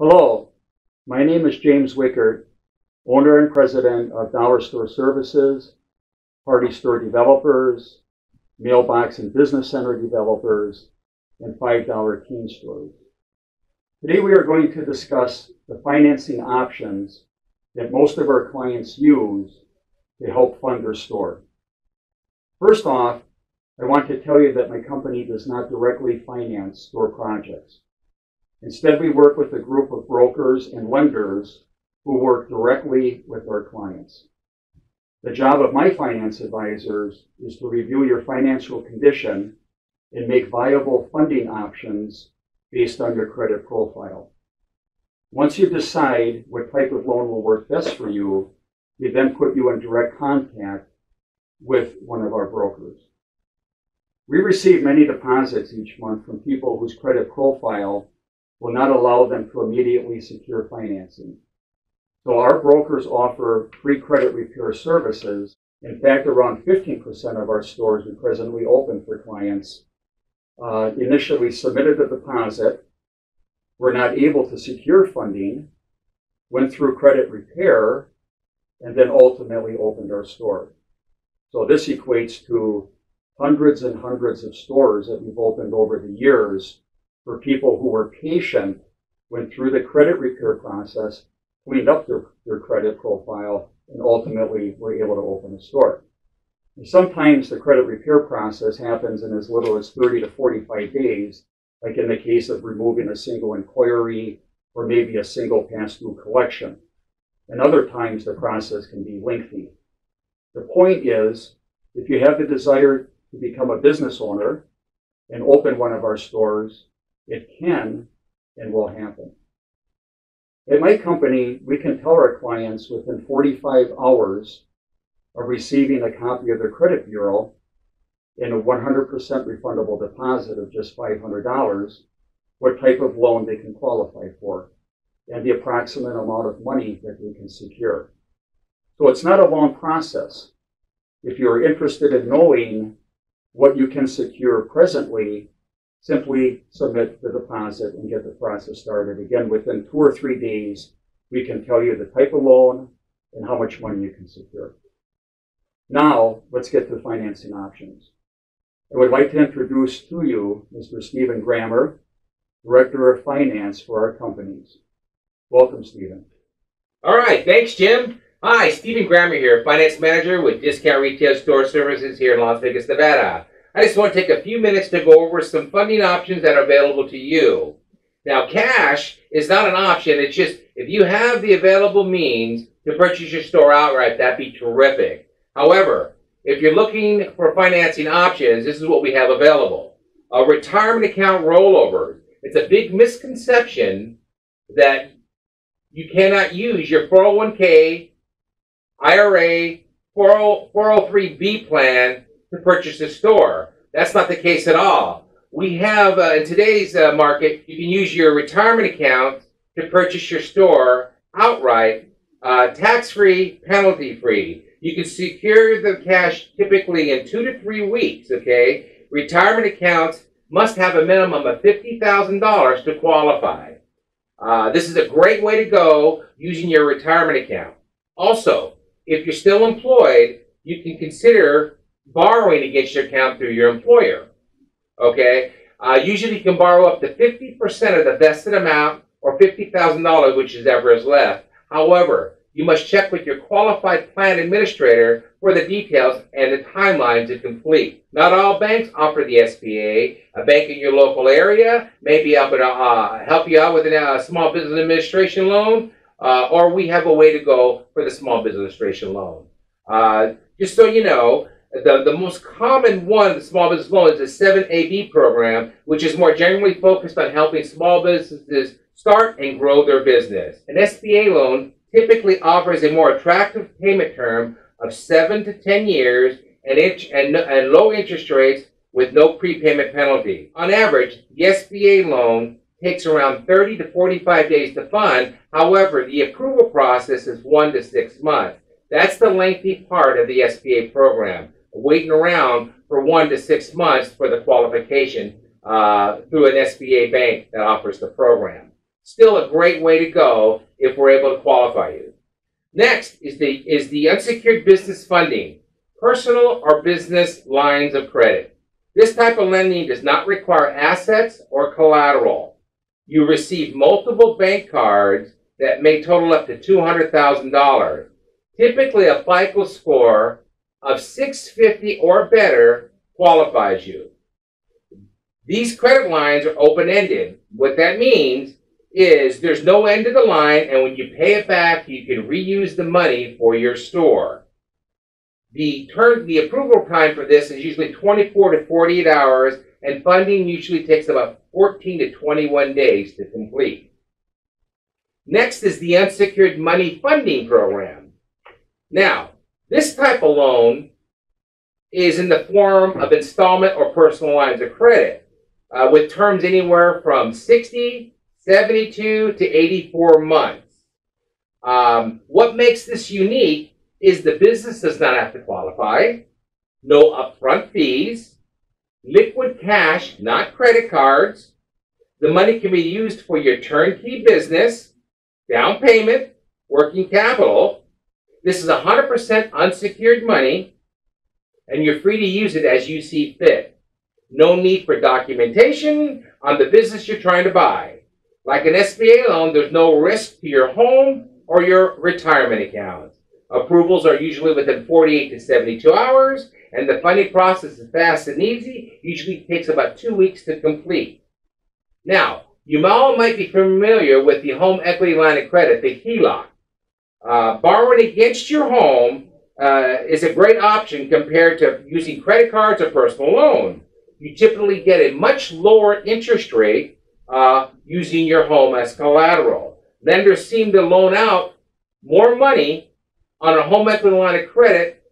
Hello, my name is James Wickert, owner and president of Dollar Store Services, Party Store Developers, Mailbox and Business Center Developers, and $5 Teen Stores. Today we are going to discuss the financing options that most of our clients use to help fund their store. First off, I want to tell you that my company does not directly finance store projects. Instead, we work with a group of brokers and lenders who work directly with our clients. The job of my finance advisors is to review your financial condition and make viable funding options based on your credit profile. Once you decide what type of loan will work best for you, we then put you in direct contact with one of our brokers. We receive many deposits each month from people whose credit profile will not allow them to immediately secure financing. So our brokers offer free credit repair services. In fact, around 15% of our stores we presently open for clients uh, initially submitted a deposit, were not able to secure funding, went through credit repair, and then ultimately opened our store. So this equates to hundreds and hundreds of stores that we've opened over the years for people who were patient, went through the credit repair process, cleaned up their, their credit profile, and ultimately were able to open a store. And sometimes the credit repair process happens in as little as 30 to 45 days, like in the case of removing a single inquiry or maybe a single past due collection. And other times the process can be lengthy. The point is, if you have the desire to become a business owner and open one of our stores, it can and will happen. At my company, we can tell our clients within 45 hours of receiving a copy of their credit bureau and a 100% refundable deposit of just $500 what type of loan they can qualify for and the approximate amount of money that they can secure. So it's not a long process. If you're interested in knowing what you can secure presently, simply submit the deposit and get the process started. Again, within two or three days, we can tell you the type of loan and how much money you can secure. Now, let's get to financing options. I would like to introduce to you Mr. Stephen Grammer, Director of Finance for our companies. Welcome, Stephen. All right, thanks, Jim. Hi, Stephen Grammer here, Finance Manager with Discount Retail Store Services here in Las Vegas, Nevada. I just want to take a few minutes to go over some funding options that are available to you. Now, cash is not an option. It's just if you have the available means to purchase your store outright, that'd be terrific. However, if you're looking for financing options, this is what we have available. A retirement account rollover. It's a big misconception that you cannot use your 401k, IRA, 403b plan to purchase a store. That's not the case at all. We have, uh, in today's uh, market, you can use your retirement account to purchase your store outright, uh, tax-free, penalty-free. You can secure the cash typically in two to three weeks, okay? Retirement accounts must have a minimum of $50,000 to qualify. Uh, this is a great way to go using your retirement account. Also, if you're still employed, you can consider borrowing against your account through your employer. Okay? Uh, usually you can borrow up to 50% of the vested amount or $50,000, which is ever is left. However, you must check with your qualified plan administrator for the details and the timeline to complete. Not all banks offer the SBA. A bank in your local area may be able to uh, help you out with a uh, small business administration loan, uh, or we have a way to go for the small business administration loan. Uh, just so you know, the, the most common one, the small business loan, is the 7AB program, which is more generally focused on helping small businesses start and grow their business. An SBA loan typically offers a more attractive payment term of 7 to 10 years and, int- and, and low interest rates with no prepayment penalty. On average, the SBA loan takes around 30 to 45 days to fund. However, the approval process is 1 to 6 months. That's the lengthy part of the SBA program waiting around for one to six months for the qualification uh, through an SBA bank that offers the program. still a great way to go if we're able to qualify you. Next is the, is the unsecured business funding, personal or business lines of credit. This type of lending does not require assets or collateral. You receive multiple bank cards that may total up to $200,000. Typically, a FICO score of 650 or better qualifies you. These credit lines are open ended. What that means is there's no end to the line, and when you pay it back, you can reuse the money for your store. The term, the approval time for this is usually 24 to 48 hours, and funding usually takes about 14 to 21 days to complete. Next is the unsecured money funding program. Now, this type of loan is in the form of installment or personal lines of credit, uh, with terms anywhere from 60, 72 to 84 months. Um, what makes this unique is the business does not have to qualify, no upfront fees, liquid cash, not credit cards. The money can be used for your turnkey business, down payment, working capital. This is 100% unsecured money, and you're free to use it as you see fit. No need for documentation on the business you're trying to buy. Like an SBA loan, there's no risk to your home or your retirement accounts. Approvals are usually within 48 to 72 hours, and the funding process is fast and easy. Usually takes about two weeks to complete. Now, you all might be familiar with the home equity line of credit, the HELOC. Uh, borrowing against your home uh, is a great option compared to using credit cards or personal loan. You typically get a much lower interest rate uh, using your home as collateral. Lenders seem to loan out more money on a home equity line of credit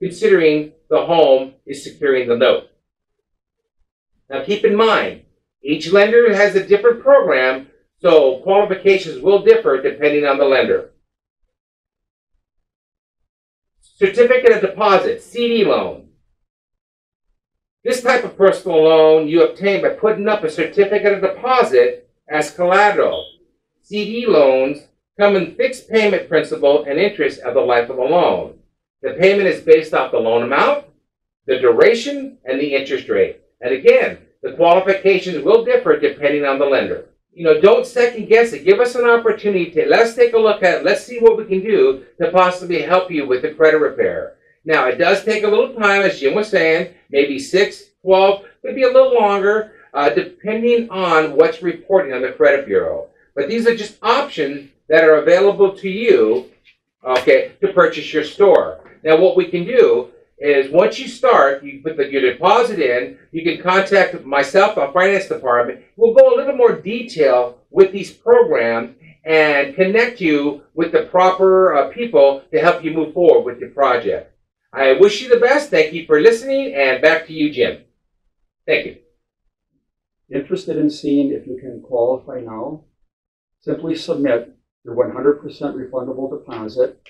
considering the home is securing the note. Now keep in mind, each lender has a different program, so qualifications will differ depending on the lender. Certificate of deposit, CD loan. This type of personal loan you obtain by putting up a certificate of deposit as collateral. CD loans come in fixed payment principal and interest of the life of the loan. The payment is based off the loan amount, the duration, and the interest rate. And again, the qualifications will differ depending on the lender. You know, don't second guess it. Give us an opportunity to let's take a look at. Let's see what we can do to possibly help you with the credit repair. Now, it does take a little time, as Jim was saying, maybe 6, 12, maybe a little longer, uh, depending on what's reporting on the credit bureau. But these are just options that are available to you, okay, to purchase your store. Now, what we can do is once you start, you put the, your deposit in, you can contact myself, our finance department. We'll go a little more detail with these programs and connect you with the proper uh, people to help you move forward with your project. I wish you the best. Thank you for listening, and back to you, Jim. Thank you. Interested in seeing if you can qualify now? Simply submit your 100% refundable deposit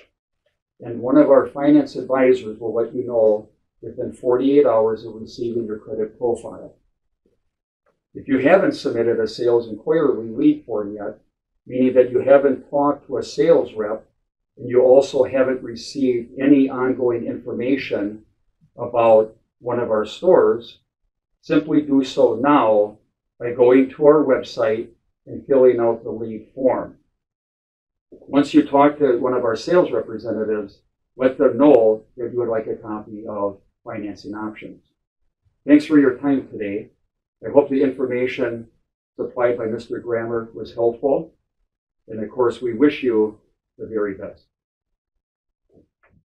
and one of our finance advisors will let you know within 48 hours of receiving your credit profile. If you haven't submitted a sales inquiry lead form yet, meaning that you haven't talked to a sales rep and you also haven't received any ongoing information about one of our stores, simply do so now by going to our website and filling out the lead form. Once you talk to one of our sales representatives, let them know that you would like a copy of financing options. Thanks for your time today. I hope the information supplied by Mr. Grammer was helpful. And of course, we wish you the very best.